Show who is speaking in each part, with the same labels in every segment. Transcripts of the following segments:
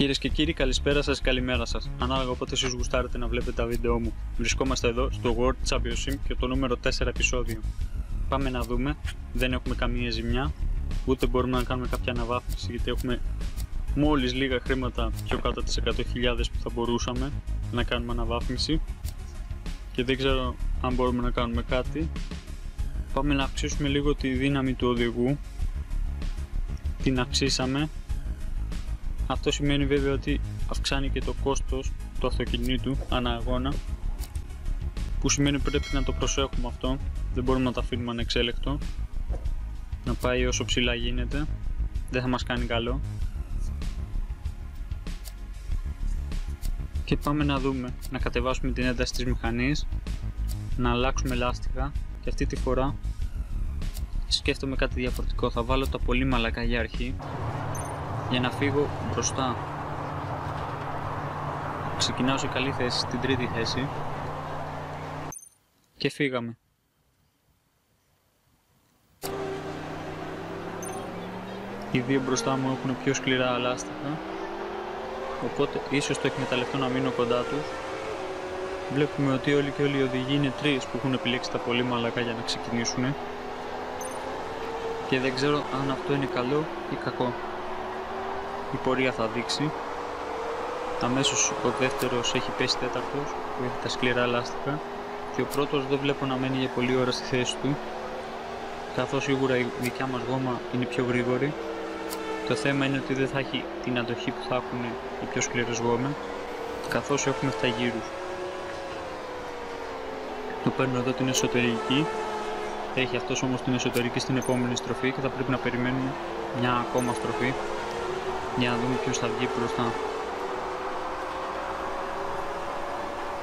Speaker 1: Κυρίες και κύριοι, καλησπέρα σας, καλημέρα σας. Ανάλογα όποτε εσείς γουστάρετε να βλέπετε τα βίντεό μου. Βρισκόμαστε εδώ στο World Championship και το νούμερο 4 επεισόδιο. Πάμε να δούμε. Δεν έχουμε καμία ζημιά, ούτε μπορούμε να κάνουμε κάποια αναβάθμιση γιατί έχουμε μόλις λίγα χρήματα πιο κάτω τις 100.000 που θα μπορούσαμε να κάνουμε αναβάθμιση και δεν ξέρω αν μπορούμε να κάνουμε κάτι. Πάμε να αυξήσουμε λίγο τη δύναμη του οδηγού. Την αυξήσαμε αυτό σημαίνει βέβαια ότι αυξάνει και το κόστος του αυτοκινήτου ανά αγώνα που σημαίνει πρέπει να το προσέχουμε αυτό. Δεν μπορούμε να το αφήνουμε ανεξέλεκτο να πάει όσο ψηλά γίνεται. Δεν θα μας κάνει καλό. Και πάμε να δούμε να κατεβάσουμε την ένταση της μηχανής να αλλάξουμε λάστιχα. Και αυτή τη φορά σκέφτομαι κάτι διαφορετικό. Θα βάλω τα πολύ μαλακά για αρχή για να φύγω μπροστά. Ξεκινάω σε καλή θέση, στην τρίτη θέση. Και φύγαμε. Οι δύο μπροστά μου έχουν πιο σκληρά λάστιχα οπότε ίσως το εκμεταλλευτώ να μείνω κοντά τους. Βλέπουμε ότι όλοι και όλοι οι οδηγοί είναι τρεις που έχουν επιλέξει τα πολύ μαλακά για να ξεκινήσουν και δεν ξέρω αν αυτό είναι καλό ή κακό η πορεία θα δείξει. Αμέσως ο δεύτερος έχει πέσει τέταρτος που έχει τα σκληρά λάστιχα και ο πρώτος δεν βλέπω να μένει για πολλή ώρα στη θέση του καθώς σίγουρα η δικιά μας γόμα είναι πιο γρήγορη. Το θέμα είναι ότι δεν θα έχει την αντοχή που θα έχουν οι πιο σκληρές γόμες καθώς έχουμε 7 γύρους. Το παίρνω εδώ την εσωτερική έχει αυτός όμως την εσωτερική στην επόμενη στροφή και θα πρέπει να περιμένουμε μια ακόμα στροφή για να δούμε ποιος θα βγει μπροστά.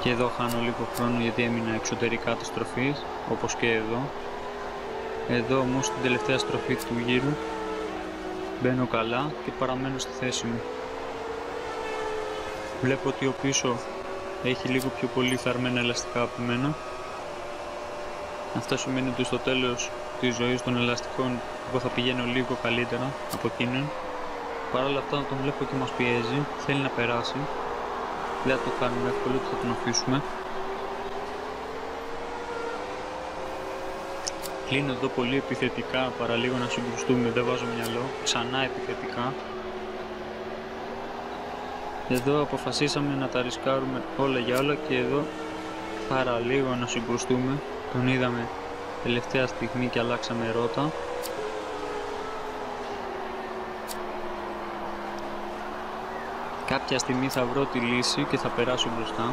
Speaker 1: Και εδώ χάνω λίγο χρόνο γιατί έμεινα εξωτερικά της στροφής, όπως και εδώ. Εδώ όμως στην τελευταία στροφή του γύρου μπαίνω καλά και παραμένω στη θέση μου. Βλέπω ότι ο πίσω έχει λίγο πιο πολύ φαρμένα ελαστικά από μένα. Αυτό σημαίνει ότι στο τέλος της ζωής των ελαστικών εγώ θα πηγαίνω λίγο καλύτερα από εκείνον Παρ' όλα αυτά τον βλέπω και μας πιέζει, θέλει να περάσει. Δεν θα το κάνουμε εύκολο, θα τον αφήσουμε. Κλείνω εδώ πολύ επιθετικά, παραλίγο να συγκρουστούμε, δεν βάζω μυαλό, ξανά επιθετικά. Εδώ αποφασίσαμε να τα ρισκάρουμε όλα για όλα και εδώ παραλίγο να συγκρουστούμε. Τον είδαμε τελευταία στιγμή και αλλάξαμε ρότα. Κάποια στιγμή θα βρω τη λύση και θα περάσω μπροστά.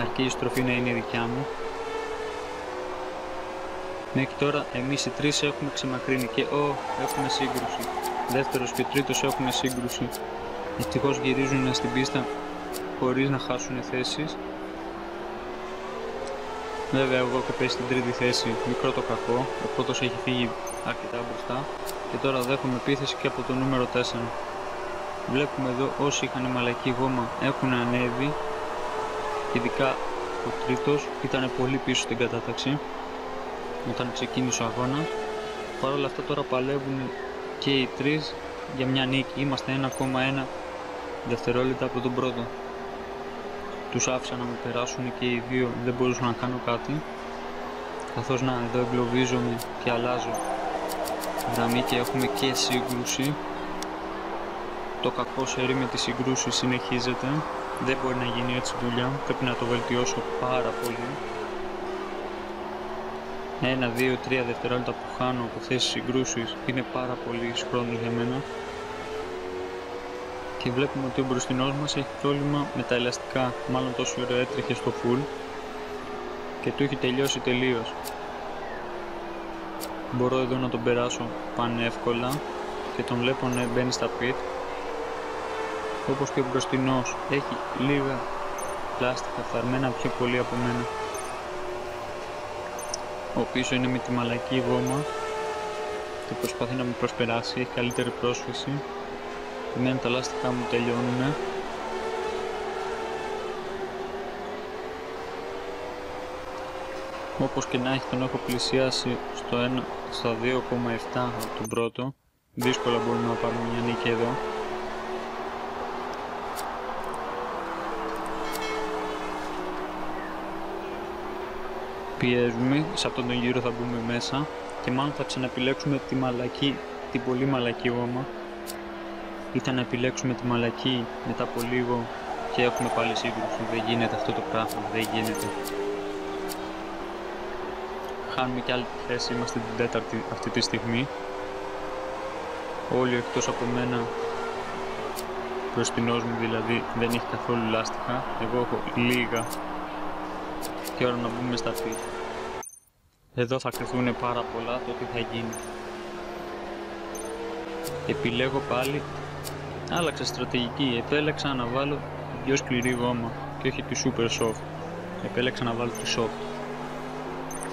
Speaker 1: Αρκεί η στροφή να είναι δικιά μου. Μέχρι τώρα εμείς οι τρεις έχουμε ξεμακρύνει και ο, έχουμε σύγκρουση. Δεύτερος και τρίτος έχουμε σύγκρουση. Ευτυχώς γυρίζουν στην πίστα χωρίς να χάσουν θέσεις. Βέβαια εγώ έχω πέσει στην τρίτη θέση, μικρό το κακό, ο πρώτος έχει φύγει αρκετά μπροστά και τώρα δέχομαι επίθεση και από το νούμερο 4. Βλέπουμε εδώ όσοι είχαν μαλακή γόμα έχουν ανέβει ειδικά ο τρίτος. Ήταν πολύ πίσω στην κατάταξη όταν ξεκίνησε ο αγώνας. Παρ' όλα αυτά τώρα παλεύουν και οι τρεις για μια νίκη. Είμαστε 1,1 δευτερόλεπτα από τον πρώτο. Τους άφησα να με περάσουν και οι δύο δεν μπορούσα να κάνω κάτι. Καθώς να εδώ εγκλωβίζομαι και αλλάζω γραμμή και έχουμε και σύγκρουση το κακό σερί με τις συγκρούσεις συνεχίζεται. Δεν μπορεί να γίνει έτσι δουλειά. Πρέπει να το βελτιώσω πάρα πολύ. Ένα, δύο, τρία δευτερόλεπτα που χάνω από θέσεις συγκρούσεις είναι πάρα πολύ χρόνο για μένα. Και βλέπουμε ότι ο μπροστινός μας έχει πρόβλημα με τα ελαστικά. Μάλλον τόσο ώρα έτρεχε στο full και του έχει τελειώσει τελείως. Μπορώ εδώ να τον περάσω πανεύκολα και τον βλέπω να μπαίνει στα pit όπως και ο μπροστινός έχει λίγα πλάστικα φαρμένα πιο πολύ από μένα. Ο πίσω είναι με τη μαλακή γόμα και προσπαθεί να με προσπεράσει, έχει καλύτερη πρόσφυση. Εμένα τα λάστιχά μου τελειώνουν όπως και να έχει τον έχω πλησιάσει στο 1, στα 2,7 από τον πρώτο. Δύσκολα μπορούμε να πάρουμε μια νίκη εδώ πιέζουμε, σε αυτόν τον γύρο θα μπούμε μέσα και μάλλον θα ξαναεπιλέξουμε τη μαλακή, την πολύ μαλακή γόμα ήταν να επιλέξουμε τη μαλακή μετά από λίγο και έχουμε πάλι σύγκρουση. Δεν γίνεται αυτό το πράγμα, δεν γίνεται. Χάνουμε κι άλλη θέση, είμαστε την τέταρτη αυτή τη στιγμή. Όλοι εκτός από μένα, μπροστινός μου δηλαδή, δεν έχει καθόλου λάστιχα. Εγώ έχω λίγα και ώρα να μπούμε στα πίτ. Εδώ θα κρυθούν πάρα πολλά το τι θα γίνει. Επιλέγω πάλι Άλλαξα στρατηγική, επέλεξα να βάλω την πιο σκληρή γόμα και όχι τη super soft. Επέλεξα να βάλω τη soft.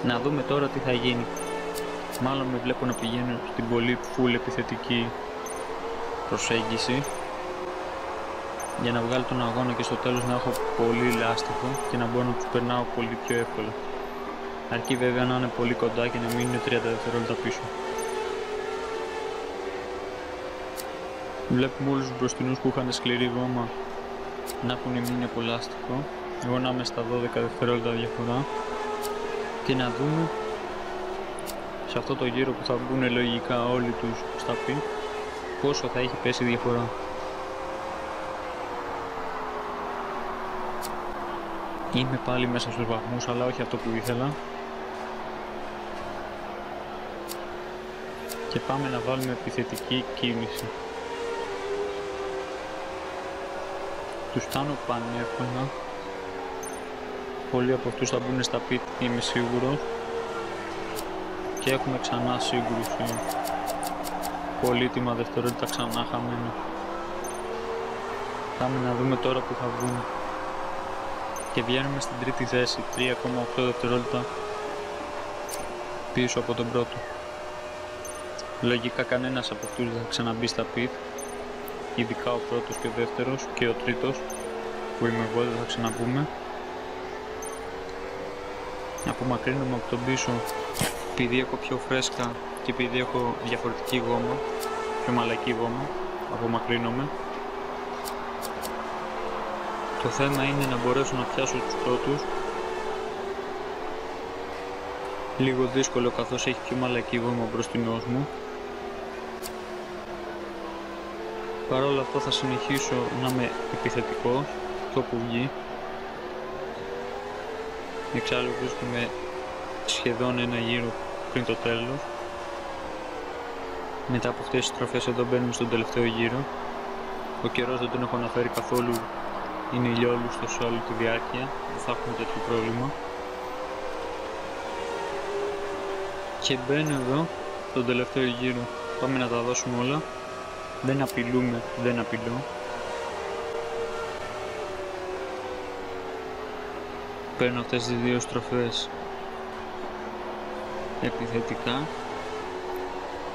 Speaker 1: Να δούμε τώρα τι θα γίνει. Μάλλον με βλέπω να πηγαίνω στην πολύ full επιθετική προσέγγιση για να βγάλω τον αγώνα και στο τέλος να έχω πολύ λάστιχο και να μπορώ να τους περνάω πολύ πιο εύκολα. Αρκεί βέβαια να είναι πολύ κοντά και να μην είναι 30 δευτερόλεπτα πίσω. Βλέπουμε όλους τους μπροστινούς που είχαν σκληρή γόμα να έχουν μείνει από λάστιχο. Εγώ να είμαι στα 12 δευτερόλεπτα διαφορά. Και να δούμε σε αυτό το γύρο που θα μπουν λογικά όλοι τους στα πι πόσο θα έχει πέσει διαφορά. Είμαι πάλι μέσα στους βαθμούς αλλά όχι αυτό που ήθελα. Και πάμε να βάλουμε επιθετική κίνηση. τους κάνω πανεύκολα. Πολλοί από αυτούς θα μπουν στα πίτ, είμαι σίγουρος. Και έχουμε ξανά σύγκρουση. Πολύτιμα δευτερόλεπτα ξανά χαμένο. Πάμε να δούμε τώρα που θα βγουν. Και βγαίνουμε στην τρίτη θέση, 3,8 δευτερόλεπτα πίσω από τον πρώτο. Λογικά κανένας από αυτούς δεν θα ξαναμπεί στα πιτ ειδικά ο πρώτος και ο δεύτερος και ο τρίτος που είμαι εγώ δεν θα ξαναπούμε. Απομακρύνομαι από τον πίσω επειδή έχω πιο φρέσκα και επειδή έχω διαφορετική γόμα πιο μαλακή γόμα απομακρύνομαι. Το θέμα είναι να μπορέσω να πιάσω τους πρώτους. Λίγο δύσκολο καθώς έχει πιο μαλακή γόμα μπροστινός μου Παρ' όλα αυτά θα συνεχίσω να είμαι επιθετικός το που βγει. Εξάλλου βρίσκομαι σχεδόν ένα γύρο πριν το τέλος. Μετά από αυτές τις στροφές εδώ μπαίνουμε στον τελευταίο γύρο. Ο καιρός δεν τον έχω αναφέρει καθόλου, είναι ηλιόλουστο σε όλη τη διάρκεια, δεν θα έχουμε τέτοιο πρόβλημα. Και μπαίνω εδώ, στον τελευταίο γύρο, πάμε να τα δώσουμε όλα. Δεν απειλούμε, δεν απειλώ. Παίρνω αυτές τις δύο στροφές επιθετικά.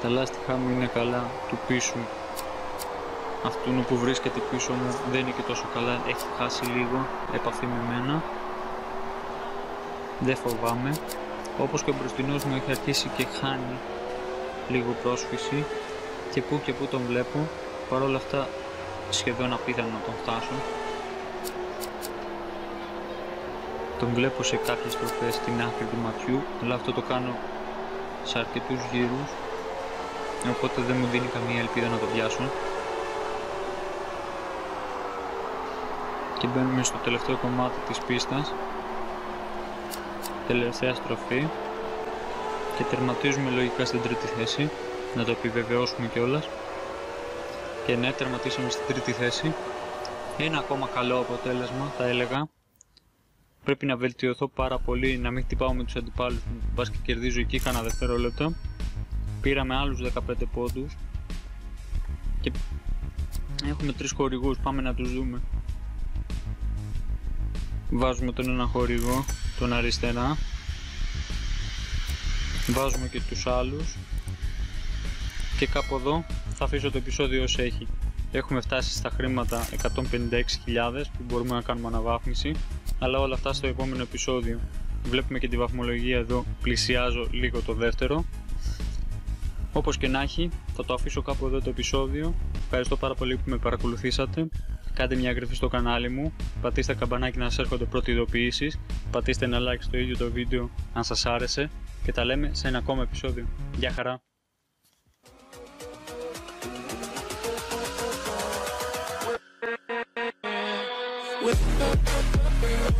Speaker 1: Τα λάστιχά μου είναι καλά του πίσω. Αυτού που βρίσκεται πίσω μου δεν είναι και τόσο καλά, έχει χάσει λίγο επαφή με μένα. Δεν φοβάμαι. Όπως και ο μπροστινός μου έχει αρχίσει και χάνει λίγο πρόσφυση και που και που τον βλέπω, παρόλα αυτά σχεδόν απίθανο να τον φτάσω. Τον βλέπω σε κάποιες τροφές στην άκρη του ματιού, αλλά αυτό το κάνω σε αρκετούς γύρους, οπότε δεν μου δίνει καμία ελπίδα να το πιάσω. Και μπαίνουμε στο τελευταίο κομμάτι της πίστας, τελευταία στροφή και τερματίζουμε λογικά στην τρίτη θέση να το επιβεβαιώσουμε κιόλας. Και ναι, τερματίσαμε στην τρίτη θέση. Ένα ακόμα καλό αποτέλεσμα, θα έλεγα. Πρέπει να βελτιωθώ πάρα πολύ, να μην χτυπάω με τους αντιπάλους μου, μπας και κερδίζω εκεί κανένα δευτερόλεπτο. Πήραμε άλλους 15 πόντους. Και έχουμε τρεις χορηγούς, πάμε να τους δούμε. Βάζουμε τον ένα χορηγό, τον αριστερά. Βάζουμε και τους άλλους και κάπου εδώ θα αφήσω το επεισόδιο όσο έχει. Έχουμε φτάσει στα χρήματα 156.000 που μπορούμε να κάνουμε αναβάθμιση, αλλά όλα αυτά στο επόμενο επεισόδιο. Βλέπουμε και τη βαθμολογία εδώ, πλησιάζω λίγο το δεύτερο. Όπως και να έχει, θα το αφήσω κάπου εδώ το επεισόδιο. Ευχαριστώ πάρα πολύ που με παρακολουθήσατε. κάντε μια εγγραφή στο κανάλι μου, πατήστε καμπανάκι να σας έρχονται πρώτοι ειδοποιήσεις, πατήστε ένα like στο ίδιο το βίντεο αν σας άρεσε και τα λέμε σε ένα ακόμα επεισόδιο. Γεια χαρά!